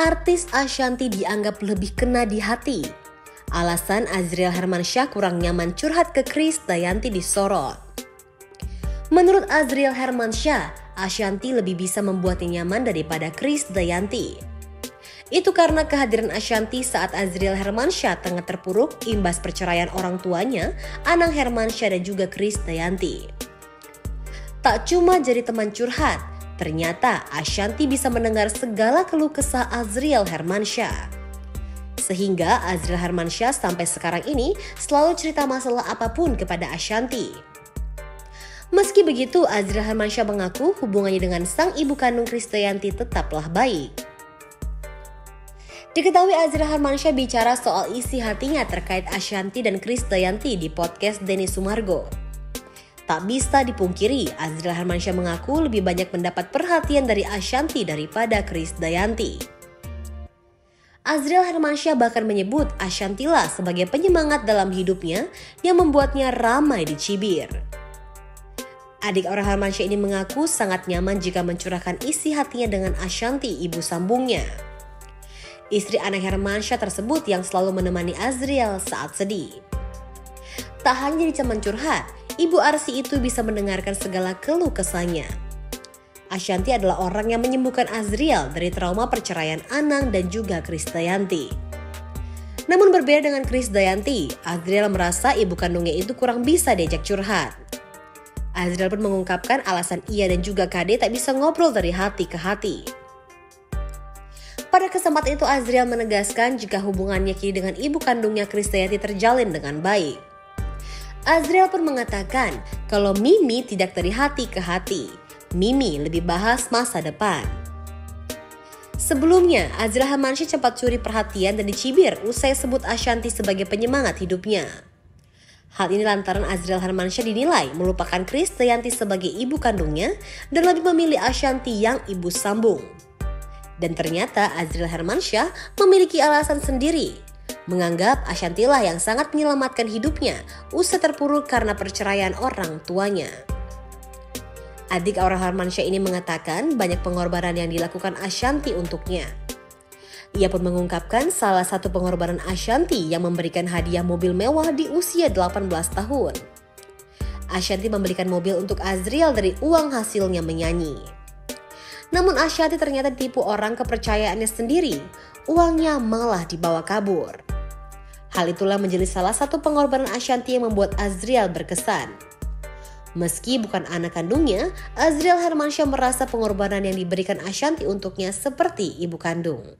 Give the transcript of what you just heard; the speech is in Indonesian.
artis Ashanti dianggap lebih kena di hati. Alasan Azriel Hermansyah kurang nyaman curhat ke Chris Dayanti disorot. Menurut Azriel Hermansyah, Ashanti lebih bisa membuatnya nyaman daripada Chris Dayanti. Itu karena kehadiran Ashanti saat Azriel Hermansyah tengah terpuruk imbas perceraian orang tuanya, Anang Hermansyah dan juga Chris Dayanti. Tak cuma jadi teman curhat, ternyata Ashanti bisa mendengar segala keluh kesah Azriel Hermansyah. Sehingga Azriel Hermansyah sampai sekarang ini selalu cerita masalah apa pun kepada Ashanti. Meski begitu, Azriel Hermansyah mengaku hubungannya dengan sang ibu kandung Kristayanti tetaplah baik. Diketahui Azra Harmansyah bicara soal isi hatinya terkait Ashanti dan Chris Dayanti di podcast Denny Sumargo. Tak bisa dipungkiri, Azra Harmansyah mengaku lebih banyak mendapat perhatian dari Ashanti daripada Chris Dayanti. Azriel Hermansyah bahkan menyebut Ashantila sebagai penyemangat dalam hidupnya yang membuatnya ramai di Cibir. Adik orang Hermansyah ini mengaku sangat nyaman jika mencurahkan isi hatinya dengan Ashanti, ibu sambungnya. Istri anak Hermansyah tersebut yang selalu menemani Azriel saat sedih. Tak hanya di zaman curhat, Ibu Arsi itu bisa mendengarkan segala keluh kesahnya. Ashanti adalah orang yang menyembuhkan Azriel dari trauma perceraian Anang dan juga Krisdayanti. Namun berbeda dengan Krisdayanti, Azriel merasa ibu kandungnya itu kurang bisa diajak curhat. Azriel pun mengungkapkan alasan ia dan juga Kade tak bisa ngobrol dari hati ke hati. Pada kesempatan itu Azriel menegaskan jika hubungannya kini dengan ibu kandungnya Krisdayanti terjalin dengan baik. Azriel pun mengatakan kalau Mimi tidak dari hati ke hati. Mimi lebih bahas masa depan. Sebelumnya, Azriel Hamansyah sempat curi perhatian dan dicibir usai sebut Ashanti sebagai penyemangat hidupnya. Hal ini lantaran Azriel Hermansyah dinilai melupakan Krisdayanti sebagai ibu kandungnya dan lebih memilih Ashanti yang ibu sambung. Dan ternyata Azril Hermansyah memiliki alasan sendiri. Menganggap Ashantilah yang sangat menyelamatkan hidupnya usai terpuruk karena perceraian orang tuanya. Adik Aura Hermansyah ini mengatakan banyak pengorbanan yang dilakukan Ashanti untuknya. Ia pun mengungkapkan salah satu pengorbanan Ashanti yang memberikan hadiah mobil mewah di usia 18 tahun. Ashanti memberikan mobil untuk Azriel dari uang hasilnya menyanyi. Namun Asyati ternyata ditipu orang kepercayaannya sendiri. Uangnya malah dibawa kabur. Hal itulah menjadi salah satu pengorbanan Ashanti yang membuat Azriel berkesan. Meski bukan anak kandungnya, Azriel Hermansyah merasa pengorbanan yang diberikan Ashanti untuknya seperti ibu kandung.